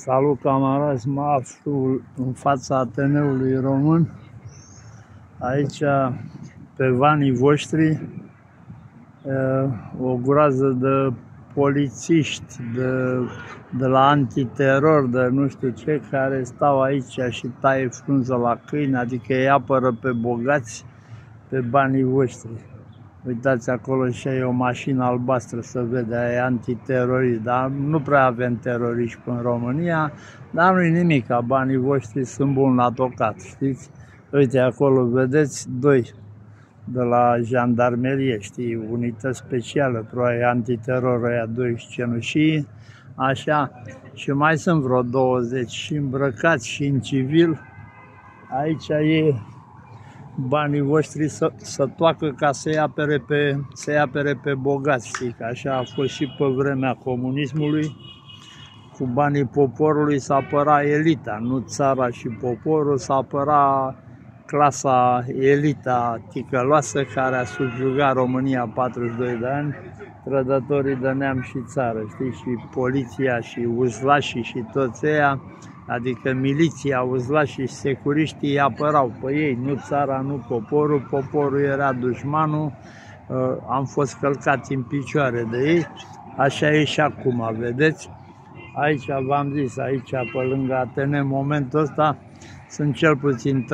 Salut camarazi, mă aflu în fața Ateneului Român, aici pe vanii voștri, o groază de polițiști, de, de la antiteror, de nu știu ce, care stau aici și taie frunză la câini, adică îi apără pe bogați pe banii voștri. Uitați acolo și e o mașină albastră, să vede, e antiterorist, dar nu prea avem teroriști în România, dar nu-i nimic, banii voștri sunt buni la tocat, știți? Uite, acolo vedeți doi de la jandarmerie, știi, unită specială, probabil antiteror, aia doi cenușii, așa, și mai sunt vreo 20 și îmbrăcați și în civil. Aici e banii voștri să, să toacă ca să-i apere pe, să apere pe bogați, știi, că așa a fost și pe vremea comunismului, cu banii poporului să apăra elita, nu țara și poporul, să apăra clasa elita ticăloasă care a subjugat România 42 de ani, trădătorii de neam și țară, știi, și poliția și uzlașii și toți ăia, adică miliția, uzlașii și securiștii îi apărau pe ei, nu țara, nu poporul, poporul era dușmanul, uh, am fost călcați în picioare de ei, așa e și acum, vedeți? Aici v-am zis, aici pe lângă Atene, în momentul ăsta, sunt cel puțin 30-40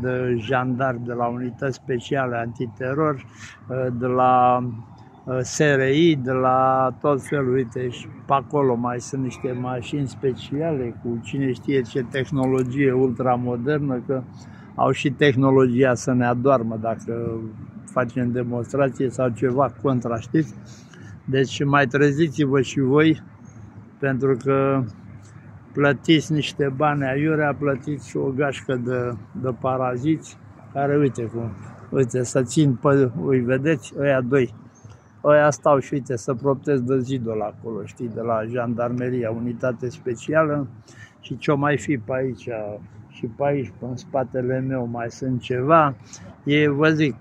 de jandarmi de la unități speciale antiteror, uh, de la uh, SRI, de la tot felul, uite, și pe acolo mai sunt niște mașini speciale cu cine știe ce tehnologie ultramodernă, că au și tehnologia să ne adoarmă dacă facem demonstrație sau ceva contra, știți? Deci mai treziți-vă și voi, pentru că plătiți niște bani aiurea, plătiți și o gașcă de, de paraziți, care uite cum, uite, să țin pe, îi vedeți, ăia doi, ăia stau și uite, să proptez de zidul acolo, știi, de la jandarmeria, unitate specială și ce-o mai fi pe aici și pe aici, pe în spatele meu mai sunt ceva, e, vă zic, 30-40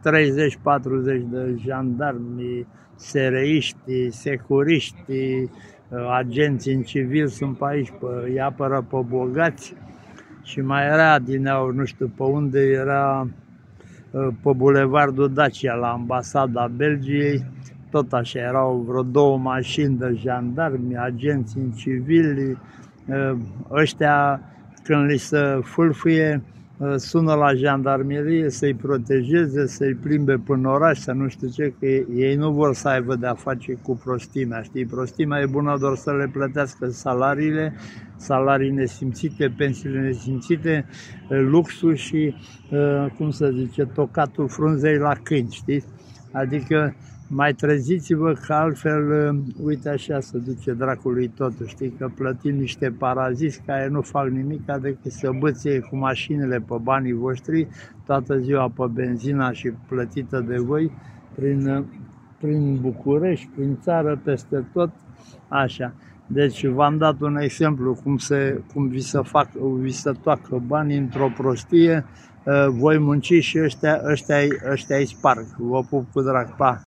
de jandarmi, sereiști, securiști, agenții în civil sunt pe aici, pe, îi apără pe bogați. Și mai era din nou, nu știu pe unde, era ă, pe Bulevardul Dacia, la ambasada Belgiei, tot așa, erau vreo două mașini de jandarmi, agenți în civili, ă, ăștia când li se fâlfâie, Uh, sună la jandarmerie să-i protejeze, să-i plimbe până oraș, să nu știu ce, că ei nu vor să aibă de-a face cu prostimea, știi? Prostimea e bună doar să le plătească salariile, salarii nesimțite, pensiile nesimțite, uh, luxul și, uh, cum să zice, tocatul frunzei la câini, știi? Adică mai treziți-vă că altfel, uh, uite așa, se duce dracului totul, știi, că plătim niște paraziți care nu fac nimic decât să băție cu mașinile pe banii voștri toată ziua pe benzina și plătită de voi prin, uh, prin București, prin țară, peste tot, așa. Deci v-am dat un exemplu cum, se, cum vi, se fac, vi se toacă banii într-o prostie, uh, voi munci și ăștia, ăștia, ăștia îi sparg. Vă pup cu drag, pa!